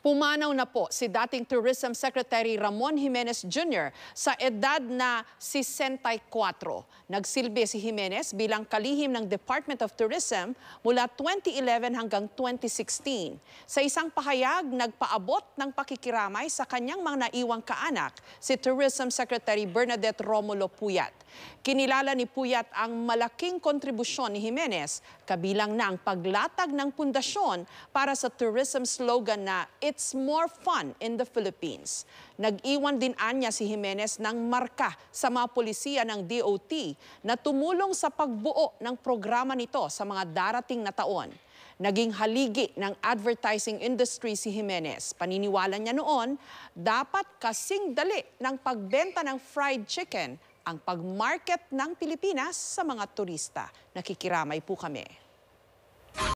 Pumanaw na po si dating Tourism Secretary Ramon Jimenez Jr. sa edad na 64. Nagsilbi si Jimenez bilang kalihim ng Department of Tourism mula 2011 hanggang 2016. Sa isang pahayag, nagpaabot ng pakikiramay sa kanyang mga naiwang kaanak, si Tourism Secretary Bernadette Romulo Puyat. Kinilala ni Puyat ang malaking kontribusyon ni Jimenez, kabilang na ang paglatag ng pundasyon para sa tourism slogan na It's More Fun in the Philippines. Nag-iwan din anya si Jimenez ng marka sa mga polisiya ng DOT na tumulong sa pagbuo ng programa nito sa mga darating na taon. Naging haligi ng advertising industry si Jimenez. Paniniwala niya noon, dapat kasing dali ng pagbenta ng fried chicken ang pag-market ng Pilipinas sa mga turista. Nakikiramay po kami.